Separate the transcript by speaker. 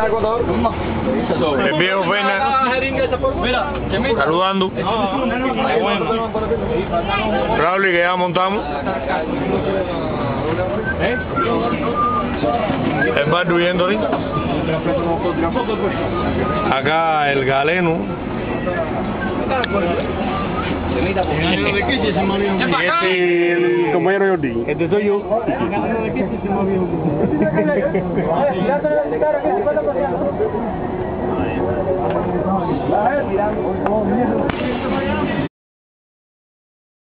Speaker 1: El viejo Fernández saludando. Raúl, que ya montamos. El bar huyendo ahí. Acá el galeno. Y este Yodi. Ito so you. Lahat.